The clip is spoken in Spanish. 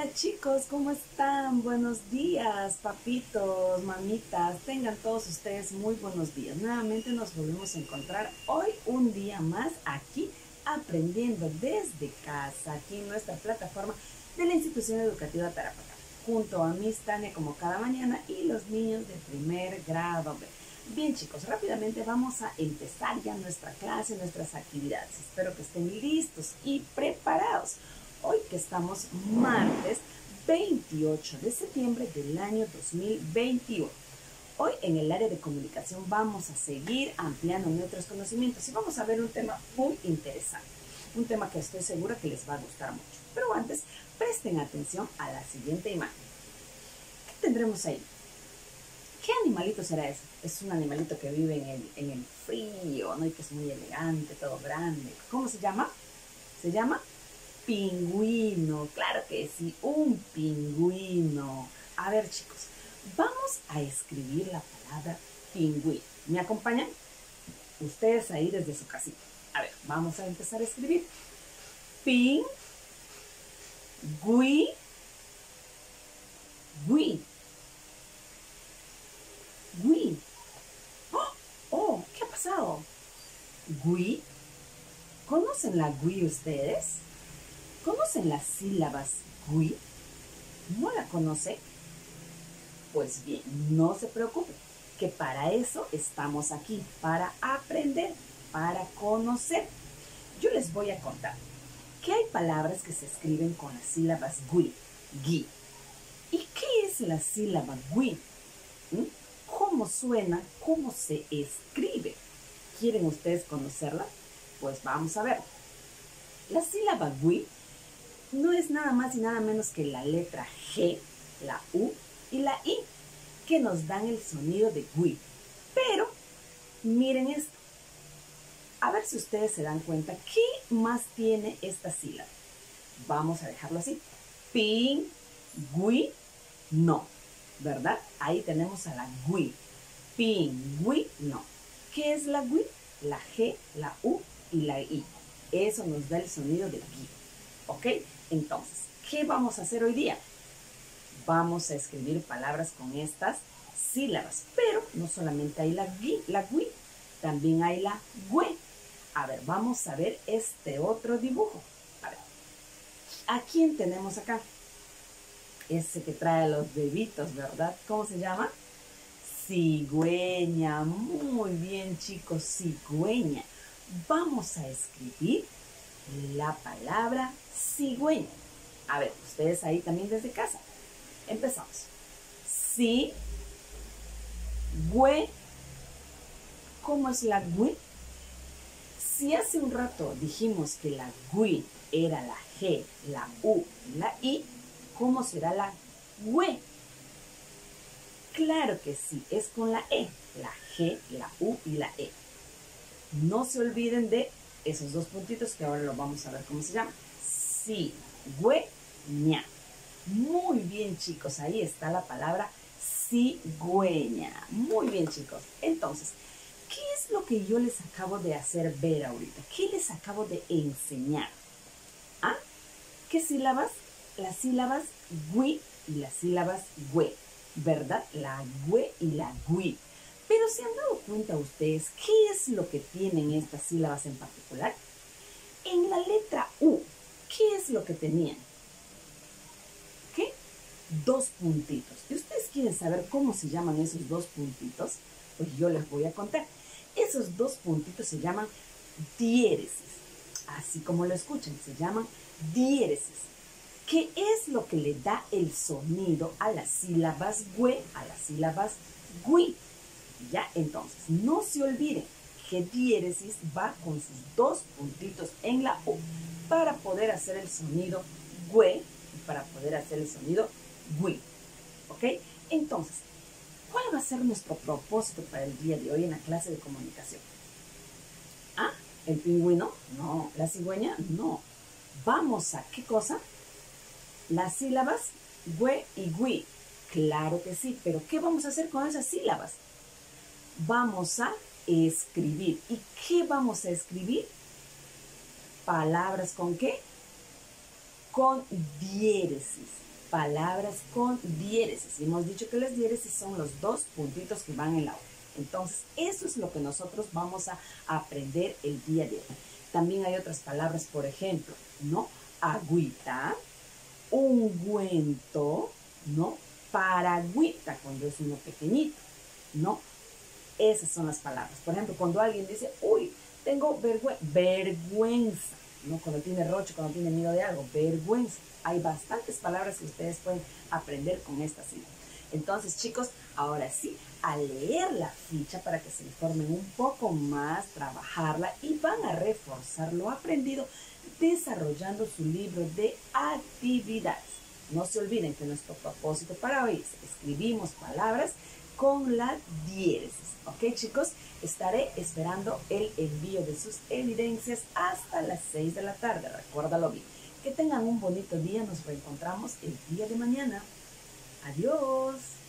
Hola chicos, ¿cómo están? Buenos días, papitos, mamitas. Tengan todos ustedes muy buenos días. Nuevamente nos volvemos a encontrar hoy un día más aquí aprendiendo desde casa, aquí en nuestra plataforma de la institución educativa Tarapacá, junto a Miss Tania como cada mañana y los niños de primer grado Bien chicos, rápidamente vamos a empezar ya nuestra clase, nuestras actividades. Espero que estén listos y preparados hoy que estamos martes 28 de septiembre del año 2021. Hoy en el área de comunicación vamos a seguir ampliando nuestros conocimientos y vamos a ver un tema muy interesante, un tema que estoy segura que les va a gustar mucho. Pero antes, presten atención a la siguiente imagen. ¿Qué tendremos ahí? ¿Qué animalito será ese? Es un animalito que vive en el, en el frío, ¿no? Y que es muy elegante, todo grande. ¿Cómo se llama? Se llama pingüino, claro que sí, un pingüino. A ver chicos, vamos a escribir la palabra pingüino. ¿Me acompañan? Ustedes ahí desde su casita. A ver, vamos a empezar a escribir. Ping, gui, gui, gui. Oh, oh, ¿qué ha pasado? Gui. ¿Conocen la gui ustedes? ¿Conocen las sílabas GUI? ¿No la conoce? Pues bien, no se preocupe, que para eso estamos aquí, para aprender, para conocer. Yo les voy a contar que hay palabras que se escriben con las sílabas GUI, GUI. ¿Y qué es la sílaba GUI? ¿Mm? ¿Cómo suena? ¿Cómo se escribe? ¿Quieren ustedes conocerla? Pues vamos a ver. La sílaba GUI no es nada más y nada menos que la letra G, la U y la I, que nos dan el sonido de GUI. Pero, miren esto. A ver si ustedes se dan cuenta, ¿qué más tiene esta sílaba? Vamos a dejarlo así. Pin, GUI, no. ¿Verdad? Ahí tenemos a la GUI. Pin, GUI, no. ¿Qué es la GUI? La G, la U y la I. Eso nos da el sonido de GUI. ¿Ok? Entonces, ¿qué vamos a hacer hoy día? Vamos a escribir palabras con estas sílabas, pero no solamente hay la gui, la gui, también hay la güe. A ver, vamos a ver este otro dibujo. A ver, ¿a quién tenemos acá? Ese que trae los bebitos, ¿verdad? ¿Cómo se llama? Cigüeña. Muy bien, chicos, cigüeña. Vamos a escribir la palabra cigüeña. A ver, ustedes ahí también desde casa. Empezamos. Si, güe. ¿Cómo es la güe? Si hace un rato dijimos que la güe era la G, la U y la I, ¿cómo será la güe? Claro que sí, es con la E, la G, la U y la E. No se olviden de esos dos puntitos que ahora lo vamos a ver cómo se llama. Cigüeña. Muy bien, chicos, ahí está la palabra cigüeña. Muy bien, chicos. Entonces, ¿qué es lo que yo les acabo de hacer ver ahorita? ¿Qué les acabo de enseñar? ¿Ah? ¿Qué sílabas? Las sílabas gui y las sílabas güe, ¿verdad? La güe y la gui. Pero ¿se han dado cuenta ustedes qué es lo que tienen estas sílabas en particular? En la letra U, ¿qué es lo que tenían? ¿Qué? Dos puntitos. ¿Y ustedes quieren saber cómo se llaman esos dos puntitos? Pues yo les voy a contar. Esos dos puntitos se llaman diéresis. Así como lo escuchan, se llaman diéresis. ¿Qué es lo que le da el sonido a las sílabas güe, a las sílabas gui? ¿Ya? Entonces, no se olviden que diéresis va con sus dos puntitos en la U para poder hacer el sonido güe y para poder hacer el sonido gui. ¿Ok? Entonces, ¿cuál va a ser nuestro propósito para el día de hoy en la clase de comunicación? ¿Ah? ¿El pingüino? No. ¿La cigüeña? No. Vamos a, ¿qué cosa? Las sílabas güe y gui. Claro que sí, pero ¿qué vamos a hacer con esas sílabas? Vamos a escribir. ¿Y qué vamos a escribir? Palabras con qué? Con diéresis. palabras con diéresis. Hemos dicho que las diéresis son los dos puntitos que van en la O. Entonces, eso es lo que nosotros vamos a aprender el día de hoy. También hay otras palabras, por ejemplo, ¿no? Agüita, ungüento, ¿no? Paragüita, cuando es uno pequeñito, ¿no? Esas son las palabras. Por ejemplo, cuando alguien dice, uy, tengo vergüenza, ¿no? Cuando tiene roche, cuando tiene miedo de algo, vergüenza. Hay bastantes palabras que ustedes pueden aprender con esta sílaba. Entonces, chicos, ahora sí, a leer la ficha para que se informen un poco más, trabajarla y van a reforzar lo aprendido desarrollando su libro de actividades. No se olviden que nuestro propósito para hoy es escribimos palabras con la diéresis. ¿Ok chicos? Estaré esperando el envío de sus evidencias hasta las 6 de la tarde. Recuérdalo bien. Que tengan un bonito día. Nos reencontramos el día de mañana. Adiós.